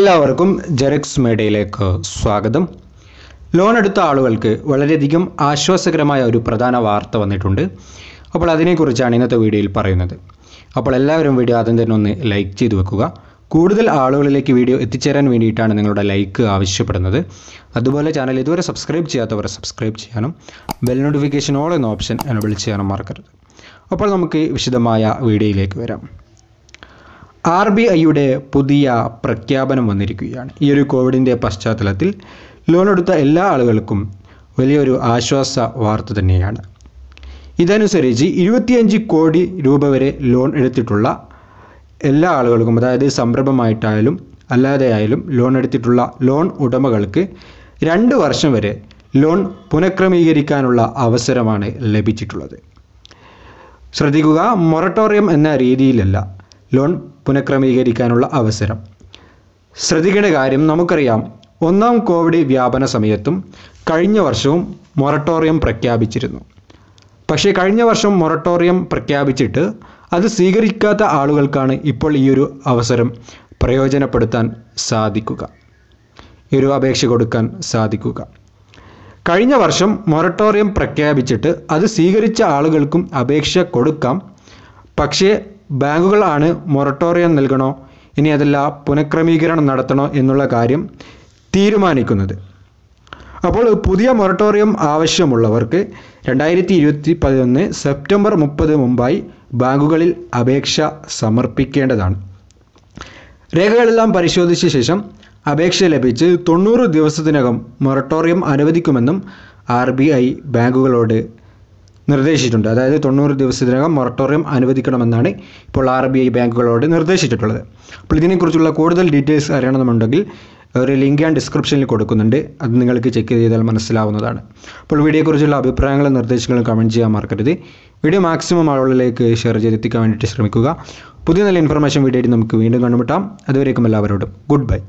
എല്ലാവർക്കും ജെറക്സ് മേഡയിലേക്ക് സ്വാഗതം. ലോൺ എടുത്ത ആളുകൾക്ക് വളരെയധികം ആശ്വാസകരമായ ഒരു പ്രധാന വാർത്ത വന്നിട്ടുണ്ട്. അപ്പോൾ അതിനെക്കുറിച്ചാണ് ഇന്നത്തെ വീഡിയോയിൽ പറയുന്നത്. അപ്പോൾ എല്ലാവരും വീഡിയോ ആദ്യം തന്നെ ഒന്ന് ലൈക്ക് ചെയ്തു വെക്കുക. കൂടുതൽ ആളുകളിലേക്ക് വീഡിയോ എത്തിച്ചേരാൻ വേണ്ടിയിട്ടാണ് നിങ്ങളുടെ ലൈക്ക് ആവശ്യപ്പെടുന്നത്. അതുപോലെ ചാനൽ ഇതുവരെ സബ്സ്ക്രൈബ് ചെയ്യാത്തവർ സബ്സ്ക്രൈബ് ചെയ്യാനും ബെൽ നോട്ടിഫിക്കേഷൻ ഓൾ എന്ന ഓപ്ഷൻ എനബിൾ ചെയ്യാനും മറക്കരുത്. അപ്പോൾ നമുക്ക് വിശദമായ വീഡിയോയിലേക്ക് വരാം. ആർ ബി ഐയുടെ പുതിയ പ്രഖ്യാപനം വന്നിരിക്കുകയാണ്. ഈ ഒരു കോവിഡിന്റെ പശ്ചാത്തലത്തിൽ ലോൺ എടുത്ത എല്ലാ ആളുകൾക്കും വലിയൊരു ആശ്വാസ വാർത്ത തന്നെയാണ്. ഇതനുസരിച്ച് ഇരുപത്തിയഞ്ച് കോടി രൂപ വരെ ലോൺ എടുത്തിട്ടുള്ള എല്ലാ ആളുകൾക്കും അതായത് സംരംഭമായിട്ടായാലും അല്ലാതെ ആയാലും ലോൺ എടുത്തിട്ടുള്ള ലോൺ ഉടമകൾക്ക് രണ്ട് വർഷം വരെ ലോൺ പുനഃക്രമീകരിക്കാനുള്ള അവസരമാണ് ലഭിച്ചിട്ടുള്ളത്. ശ്രദ്ധിക്കുക മൊറട്ടോറിയം എന്ന രീതിയിലല്ല ലോൺ പുനഃക്രമീകരിക്കാനുള്ള അവസരം. ശ്രദ്ധിക്കേണ്ട കാര്യം നമുക്കറിയാം ഒന്നാം കോവിഡ് വ്യാപന സമയത്തും കഴിഞ്ഞ വർഷവും മൊറട്ടോറിയം പ്രഖ്യാപിച്ചിരുന്നു. പക്ഷേ കഴിഞ്ഞ വർഷം മൊറട്ടോറിയം പ്രഖ്യാപിച്ചിട്ട് അത് സ്വീകരിക്കാത്ത ആളുകൾക്കാണ് ഇപ്പോൾ ഈ ഒരു അവസരം പ്രയോജനപ്പെടുത്താൻ സാധിക്കുക. ഈ ഒരു അപേക്ഷ കൊടുക്കാൻ സാധിക്കുക. കഴിഞ്ഞ വർഷം മൊറട്ടോറിയം പ്രഖ്യാപിച്ചിട്ട് അത് സ്വീകരിച്ച ആളുകൾക്കും അപേക്ഷ കൊടുക്കാം. പക്ഷേ ബാങ്കുകളാണ് മൊറട്ടോറിയം നൽകണോ? ഇനി അതല്ല പുനഃക്രമീകരണം നടത്തണോ എന്നുള്ള കാര്യം തീരുമാനിക്കുന്നത്. അപ്പോൾ പുതിയ മൊറട്ടോറിയം ആവശ്യമുള്ളവർക്ക് രണ്ടായിരത്തി ഇരുപത്തി പതിനൊന്ന് സെപ്റ്റംബർ മുപ്പത് മുമ്പായി ബാങ്കുകളിൽ അപേക്ഷ സമർപ്പിക്കേണ്ടതാണ്. രേഖകളെല്ലാം പരിശോധിച്ച ശേഷം അപേക്ഷ ലഭിച്ച് തൊണ്ണൂറ് ദിവസത്തിനകം മൊറട്ടോറിയം അനുവദിക്കുമെന്നും ആർ ബി ഐ ബാങ്കുകളോട് നിർദ്ദേശിച്ചിട്ടുണ്ട്. അതായത് തൊണ്ണൂറ് ദിവസത്തിനകം മൊറട്ടോറിയം അനുവദിക്കണമെന്നാണ് ഇപ്പോൾ ആർ ബി ഐ ബാങ്കുകളോട് നിർദ്ദേശിച്ചിട്ടുള്ളത്. അപ്പോൾ ഇതിനെക്കുറിച്ചുള്ള കൂടുതൽ ഡീറ്റെയിൽസ് അറിയണമെന്നുണ്ടെങ്കിൽ ഒരു ലിങ്ക് ഞാൻ ഡിസ്ക്രിപ്ഷനിൽ കൊടുക്കുന്നുണ്ട്. അത് നിങ്ങൾക്ക് ചെക്ക് ചെയ്താൽ മനസ്സിലാവുന്നതാണ്. അപ്പോൾ വീഡിയോയെക്കുറിച്ചുള്ള അഭിപ്രായങ്ങളും നിർദ്ദേശങ്ങളും കമന്റ് ചെയ്യാൻ മറക്കരുത്. വീഡിയോ മാക്സിമം ആളുകളിലേക്ക് ഷെയർ ചെയ്തെത്തിക്കാൻ വേണ്ടിയിട്ട് ശ്രമിക്കുക. പുതിയ നല്ല ഇൻഫർമേഷൻ വീഡിയോ നമുക്ക് വീണ്ടും കണ്ടുമുട്ടാം. അതുവരേക്കും എല്ലാവരോടും. Good bye